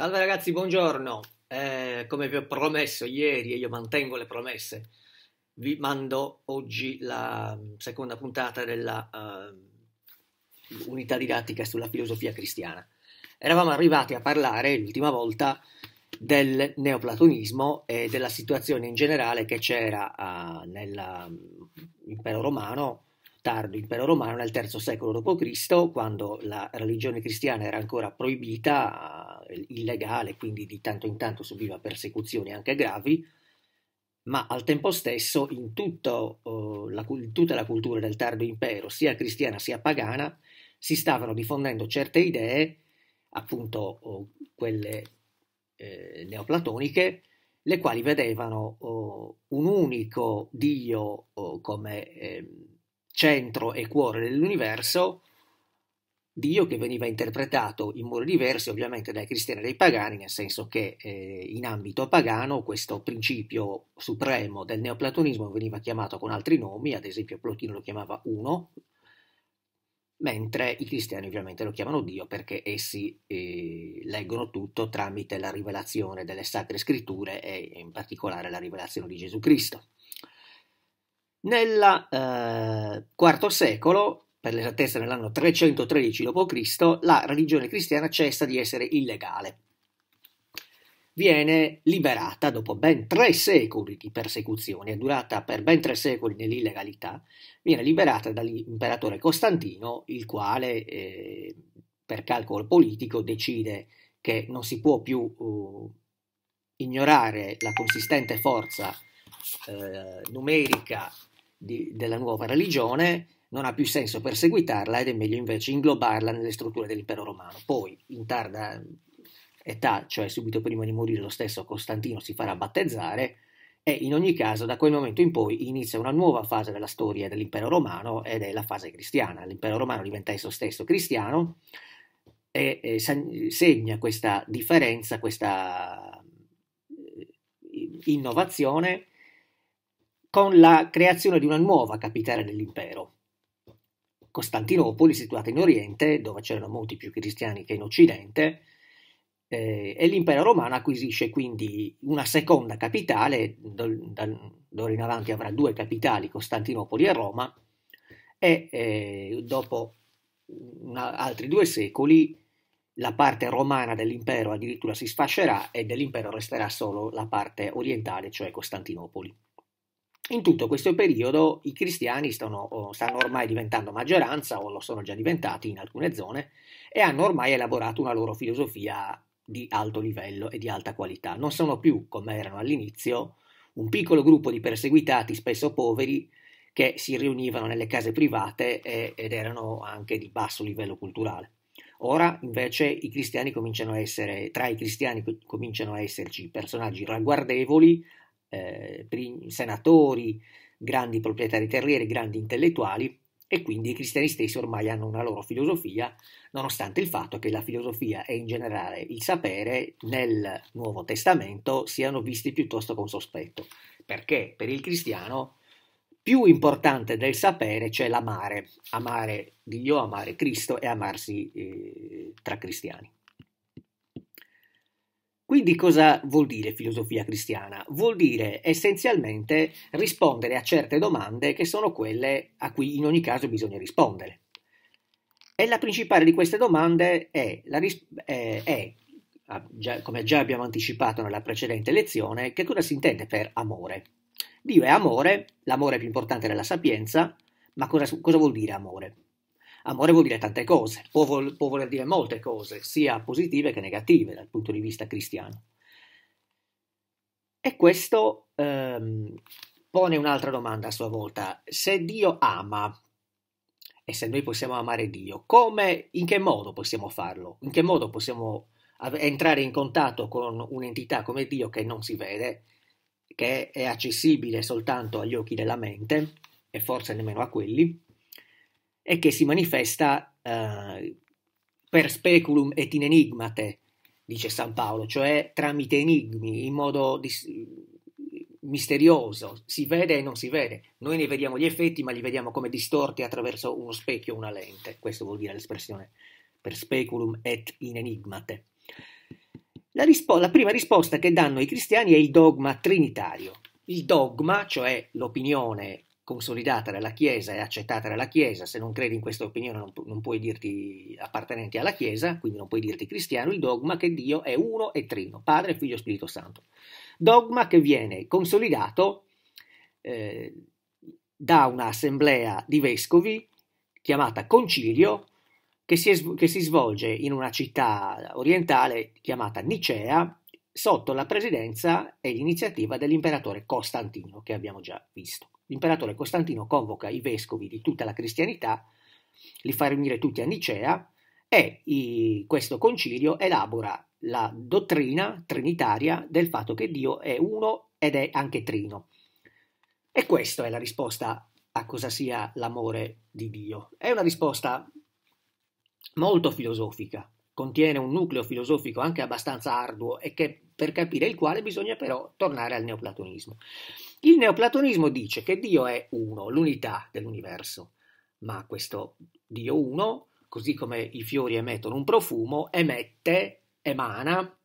Salve ragazzi, buongiorno. Eh, come vi ho promesso ieri, e io mantengo le promesse, vi mando oggi la seconda puntata della uh, unità didattica sulla filosofia cristiana. Eravamo arrivati a parlare l'ultima volta del neoplatonismo e della situazione in generale che c'era uh, nell'impero romano tardo impero romano nel III secolo d.C., quando la religione cristiana era ancora proibita, eh, illegale, quindi di tanto in tanto subiva persecuzioni anche gravi, ma al tempo stesso in, tutto, uh, la, tutta la cultura del tardo impero, sia cristiana sia pagana, si stavano diffondendo certe idee, appunto uh, quelle eh, neoplatoniche, le quali vedevano uh, un unico Dio come eh, centro e cuore dell'universo, Dio che veniva interpretato in modi diversi ovviamente dai cristiani e dai pagani, nel senso che eh, in ambito pagano questo principio supremo del neoplatonismo veniva chiamato con altri nomi, ad esempio Plotino lo chiamava uno, mentre i cristiani ovviamente lo chiamano Dio perché essi eh, leggono tutto tramite la rivelazione delle sacre scritture e in particolare la rivelazione di Gesù Cristo. Nel eh, IV secolo, per l'esattezza nell'anno 313 d.C., la religione cristiana cessa di essere illegale. Viene liberata dopo ben tre secoli di persecuzione, è durata per ben tre secoli nell'illegalità, viene liberata dall'imperatore Costantino, il quale, eh, per calcolo politico, decide che non si può più uh, ignorare la consistente forza eh, numerica di, della nuova religione, non ha più senso perseguitarla ed è meglio invece inglobarla nelle strutture dell'impero romano. Poi, in tarda età, cioè subito prima di morire, lo stesso Costantino si farà battezzare e in ogni caso da quel momento in poi inizia una nuova fase della storia dell'impero romano ed è la fase cristiana. L'impero romano diventa esso stesso cristiano e, e segna questa differenza, questa eh, innovazione con la creazione di una nuova capitale dell'impero. Costantinopoli, situata in Oriente, dove c'erano molti più cristiani che in Occidente, eh, e l'impero romano acquisisce quindi una seconda capitale, d'ora in avanti avrà due capitali, Costantinopoli e Roma, e eh, dopo una, altri due secoli la parte romana dell'impero addirittura si sfascerà e dell'impero resterà solo la parte orientale, cioè Costantinopoli. In tutto questo periodo i cristiani stanno, stanno, ormai diventando maggioranza o lo sono già diventati in alcune zone e hanno ormai elaborato una loro filosofia di alto livello e di alta qualità. Non sono più, come erano all'inizio, un piccolo gruppo di perseguitati, spesso poveri, che si riunivano nelle case private e, ed erano anche di basso livello culturale. Ora invece i cristiani cominciano a essere, tra i cristiani cominciano a esserci personaggi ragguardevoli, eh, senatori, grandi proprietari terrieri, grandi intellettuali e quindi i cristiani stessi ormai hanno una loro filosofia, nonostante il fatto che la filosofia e in generale il sapere nel Nuovo Testamento siano visti piuttosto con sospetto, perché per il cristiano più importante del sapere c'è l'amare, amare Dio, amare Cristo e amarsi eh, tra cristiani. Quindi cosa vuol dire filosofia cristiana? Vuol dire essenzialmente rispondere a certe domande che sono quelle a cui in ogni caso bisogna rispondere. E la principale di queste domande è, ris- è, è già, come già abbiamo anticipato nella precedente lezione, che cosa si intende per amore. Dio è amore, l'amore più importante della sapienza, ma cosa, cosa vuol dire amore? Amore vuol dire tante cose, può, vol- può voler dire molte cose, sia positive che negative dal punto di vista cristiano. E questo ehm, pone un'altra domanda a sua volta. Se Dio ama, e se noi possiamo amare Dio, come, in che modo possiamo farlo? In che modo possiamo entrare in contatto con un'entità come Dio che non si vede, che è accessibile soltanto agli occhi della mente e forse nemmeno a quelli, e che si manifesta eh, per speculum et in enigmate, dice San Paolo, cioè tramite enigmi, in modo dis- misterioso, si vede e non si vede. Noi ne vediamo gli effetti, ma li vediamo come distorti attraverso uno specchio una lente. Questo vuol dire l'espressione per speculum et in enigmate. La, rispo- la prima risposta che danno i cristiani è il dogma trinitario. Il dogma, cioè l'opinione consolidata dalla Chiesa e accettata dalla Chiesa, se non credi in questa opinione non, pu- non, puoi dirti appartenenti alla Chiesa, quindi non puoi dirti cristiano, il dogma che Dio è uno e trino, Padre, Figlio e Spirito Santo. Dogma che viene consolidato eh, da un'assemblea di vescovi chiamata concilio che si, che si svolge in una città orientale chiamata Nicea sotto la presidenza e l'iniziativa dell'imperatore Costantino che abbiamo già visto. L'imperatore Costantino convoca i vescovi di tutta la cristianità, li fa riunire tutti a Nicea e i, questo concilio elabora la dottrina trinitaria del fatto che Dio è uno ed è anche trino. E questa è la risposta a cosa sia l'amore di Dio. È una risposta molto filosofica, contiene un nucleo filosofico anche abbastanza arduo e che, per capire il quale bisogna però tornare al neoplatonismo. Il neoplatonismo dice che Dio è uno, l'unità dell'universo, ma questo Dio uno, così come i fiori emettono un profumo, emette, emana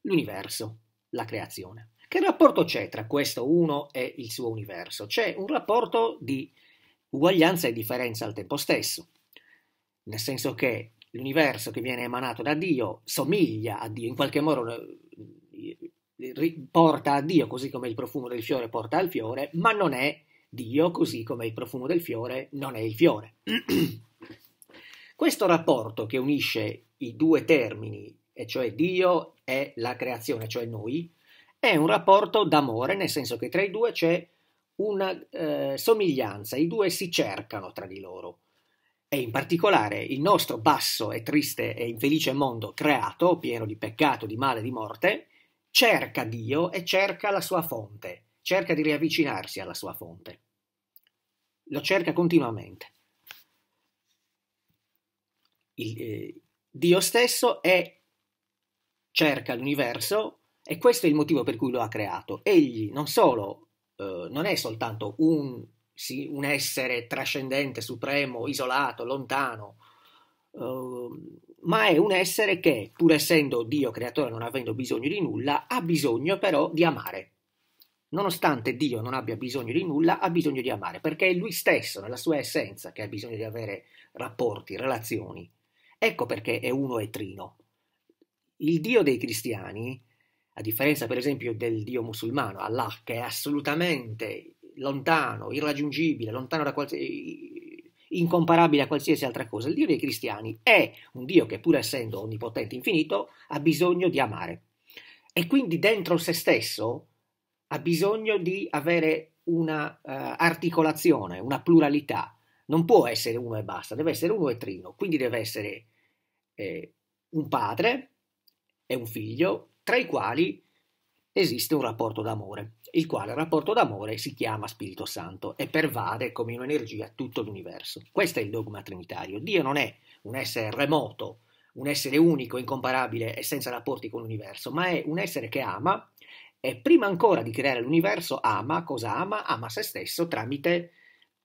l'universo, la creazione. Che rapporto c'è tra questo uno e il suo universo? C'è un rapporto di uguaglianza e differenza al tempo stesso, nel senso che l'universo che viene emanato da Dio somiglia a Dio, in qualche modo eh, porta a Dio così come il profumo del fiore porta al fiore, ma non è Dio così come il profumo del fiore non è il fiore. Questo rapporto che unisce i due termini, e cioè Dio e la creazione, cioè noi, è un rapporto d'amore, nel senso che tra i due c'è una eh, somiglianza, i due si cercano tra di loro. E in particolare il nostro basso e triste e infelice mondo creato, pieno di peccato, di male, di morte, cerca Dio e cerca la sua fonte, cerca di riavvicinarsi alla sua fonte. Lo cerca continuamente. Il, eh, Dio stesso è, cerca l'universo e questo è il motivo per cui lo ha creato. Egli non solo eh, non è soltanto un, sì, un, essere trascendente, supremo, isolato, lontano, eh, ma è un essere che, pur essendo Dio creatore, non avendo bisogno di nulla, ha bisogno però di amare. Nonostante Dio non abbia bisogno di nulla, ha bisogno di amare, perché è lui stesso, nella sua essenza, che ha bisogno di avere rapporti, relazioni. Ecco perché è uno e trino. Il Dio dei cristiani a differenza per esempio del dio musulmano, Allah, che è assolutamente lontano, irraggiungibile, lontano da qualsiasi incomparabile a qualsiasi altra cosa. Il Dio dei cristiani è un Dio che pur essendo onnipotente e infinito ha bisogno di amare e quindi dentro se stesso ha bisogno di avere una uh, articolazione, una pluralità. Non può essere uno e basta, deve essere uno e trino, quindi deve essere eh, un padre e un figlio tra i quali esiste un rapporto d'amore, il quale rapporto d'amore si chiama Spirito Santo e pervade come un'energia tutto l'universo. Questo è il dogma trinitario. Dio non è un essere remoto, un essere unico, incomparabile e senza rapporti con l'universo, ma è un essere che ama e prima ancora di creare l'universo ama, cosa ama? Ama se stesso tramite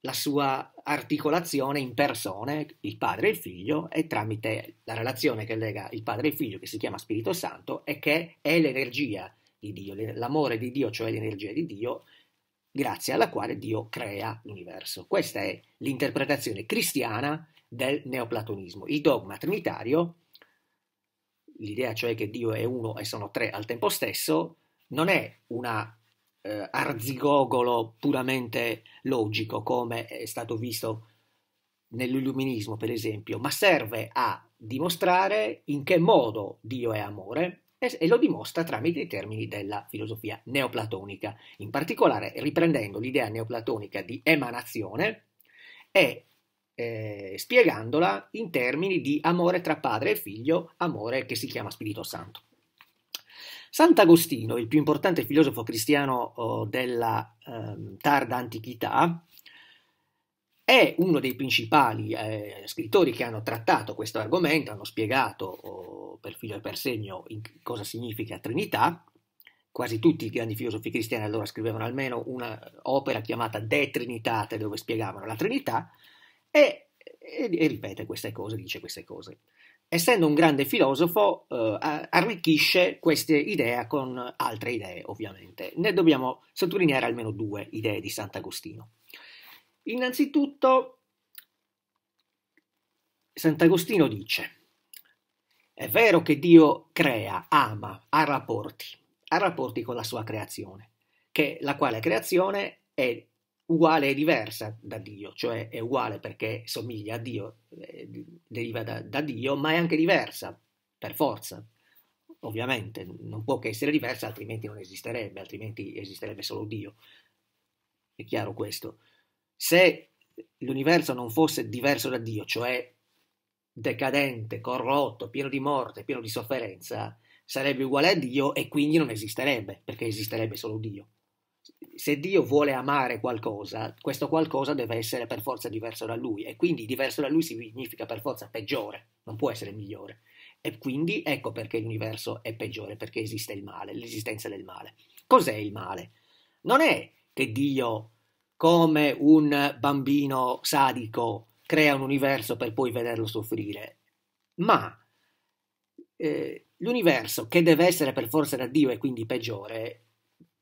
la sua articolazione in persone, il padre e il figlio, e tramite la relazione che lega il padre e il figlio, che si chiama Spirito Santo, e che è l'energia di Dio, l'amore di Dio, cioè l'energia di Dio, grazie alla quale Dio crea l'universo. Questa è l'interpretazione cristiana del neoplatonismo. Il dogma trinitario, l'idea cioè che Dio è uno e sono tre al tempo stesso, non è una eh, arzigogolo puramente logico, come è stato visto nell'illuminismo, per esempio, ma serve a dimostrare in che modo Dio è amore e, lo dimostra tramite i termini della filosofia neoplatonica, in particolare riprendendo l'idea neoplatonica di emanazione e eh, spiegandola in termini di amore tra padre e figlio, amore che si chiama Spirito Santo. Sant'Agostino, il più importante filosofo cristiano oh, della eh, tarda antichità, è uno dei principali eh, scrittori che hanno trattato questo argomento, hanno spiegato oh, per filo e per segno cosa significa Trinità. Quasi tutti i grandi filosofi cristiani allora scrivevano almeno un'opera chiamata De Trinitate dove spiegavano la Trinità e, e, e ripete queste cose, dice queste cose. essendo un grande filosofo, eh, arricchisce queste idee con altre idee, ovviamente. Ne dobbiamo sottolineare almeno due idee di Sant'Agostino. Innanzitutto, Sant'Agostino dice, è vero che Dio crea, ama, ha rapporti, ha rapporti con la sua creazione, che la quale creazione è uguale e diversa da Dio, cioè è uguale perché somiglia a Dio, eh, deriva da, da, Dio, ma è anche diversa, per forza. Ovviamente non può che essere diversa, altrimenti non esisterebbe, altrimenti esisterebbe solo Dio. È chiaro questo. Se l'universo non fosse diverso da Dio, cioè decadente, corrotto, pieno di morte, pieno di sofferenza, sarebbe uguale a Dio e quindi non esisterebbe, perché esisterebbe solo Dio se Dio vuole amare qualcosa, questo qualcosa deve essere per forza diverso da lui e quindi diverso da lui significa per forza peggiore, non può essere migliore. E quindi ecco perché l'universo è peggiore, perché esiste il male, l'esistenza del male. Cos'è il male? Non è che Dio, come un bambino sadico, crea un universo per poi vederlo soffrire, ma eh, l'universo che deve essere per forza da Dio e quindi peggiore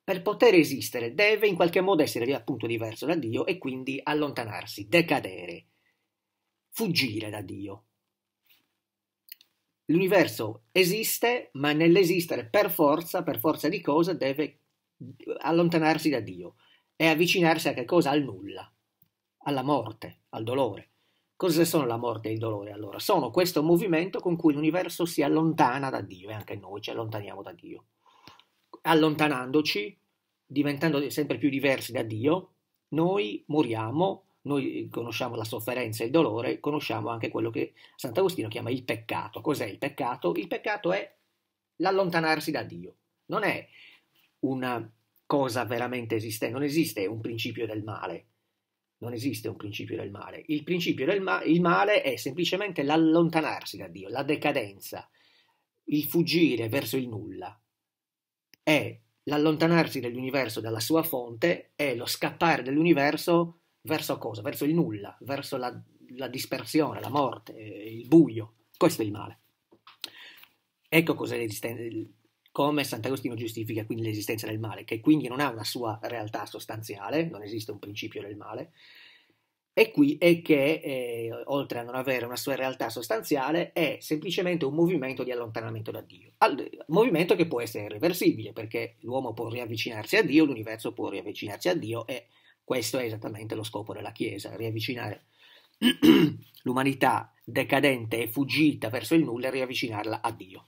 per poter esistere deve in qualche modo essere appunto diverso da Dio e quindi allontanarsi, decadere, fuggire da Dio. L'universo esiste, ma nell'esistere per forza, per forza di cosa, deve allontanarsi da Dio e avvicinarsi a che cosa? Al nulla, alla morte, al dolore. Cosa sono la morte e il dolore allora? Sono questo movimento con cui l'universo si allontana da Dio e anche noi ci allontaniamo da Dio allontanandoci, diventando sempre più diversi da Dio, noi moriamo, noi conosciamo la sofferenza e il dolore, conosciamo anche quello che Sant'Agostino chiama il peccato. Cos'è il peccato? Il peccato è l'allontanarsi da Dio. Non è una cosa veramente esistente, non esiste un principio del male. Non esiste un principio del male. Il principio del ma- il male è semplicemente l'allontanarsi da Dio, la decadenza, il fuggire verso il nulla è l'allontanarsi dell'universo dalla sua fonte e lo scappare dell'universo verso cosa? Verso il nulla, verso la, la dispersione, la morte, il buio. Questo è il male. Ecco cos'è come Sant'Agostino giustifica quindi l'esistenza del male, che quindi non ha una sua realtà sostanziale, non esiste un principio del male, e qui è che, eh, oltre a non avere una sua realtà sostanziale, è semplicemente un movimento di allontanamento da Dio. Al, movimento che può essere irreversibile, perché l'uomo può riavvicinarsi a Dio, l'universo può riavvicinarsi a Dio, e questo è esattamente lo scopo della Chiesa, riavvicinare l'umanità decadente e fuggita verso il nulla e riavvicinarla a Dio.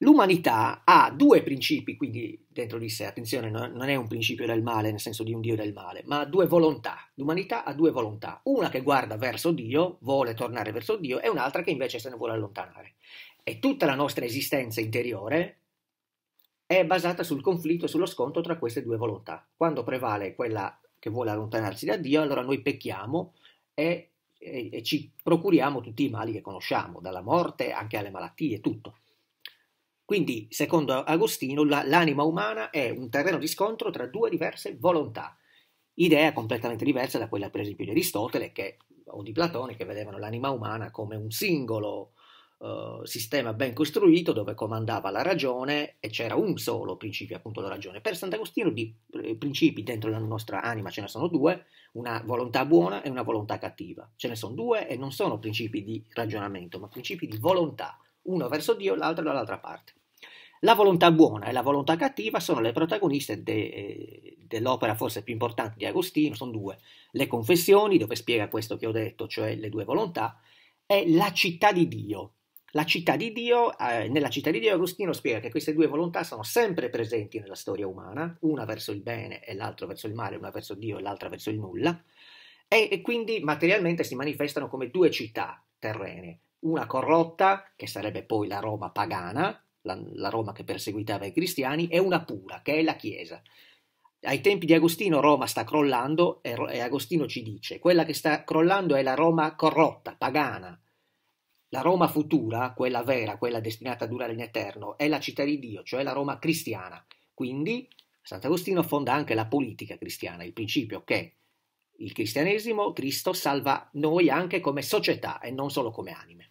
L'umanità ha due principi, quindi dentro di sé, attenzione, non è un principio del male nel senso di un Dio del male, ma ha due volontà. L'umanità ha due volontà, una che guarda verso Dio, vuole tornare verso Dio, e un'altra che invece se ne vuole allontanare. E tutta la nostra esistenza interiore è basata sul conflitto e sullo scontro tra queste due volontà. Quando prevale quella che vuole allontanarsi da Dio, allora noi pecchiamo e, e, e ci procuriamo tutti i mali che conosciamo, dalla morte anche alle malattie, tutto. Quindi, secondo Agostino, la, l'anima umana è un terreno di scontro tra due diverse volontà, idea completamente diversa da quella per esempio di Aristotele che, o di Platone che vedevano l'anima umana come un singolo uh, sistema ben costruito dove comandava la ragione e c'era un solo principio appunto della ragione. Per Sant'Agostino di eh, principi dentro la nostra anima ce ne sono due, una volontà buona e una volontà cattiva. Ce ne sono due e non sono principi di ragionamento, ma principi di volontà, uno verso Dio, l'altro dall'altra parte. La volontà buona e la volontà cattiva sono le protagoniste de, eh, dell'opera forse più importante di Agostino, sono due. Le confessioni, dove spiega questo che ho detto, cioè le due volontà, e la città di Dio. Città di Dio, eh, nella città di Dio Agostino spiega che queste due volontà sono sempre presenti nella storia umana, una verso il bene e l'altra verso il male, una verso Dio e l'altra verso il nulla, e, e quindi materialmente si manifestano come due città terrene, una corrotta, che sarebbe poi la Roma pagana, la, la Roma che perseguitava i cristiani, e una pura, che è la Chiesa. Ai tempi di Agostino Roma sta crollando e, e Agostino ci dice, quella che sta crollando è la Roma corrotta, pagana. La Roma futura, quella vera, quella destinata a durare in eterno, è la città di Dio, cioè la Roma cristiana. Quindi Sant'Agostino fonda anche la politica cristiana, il principio che il cristianesimo, Cristo salva noi anche come società e non solo come anime.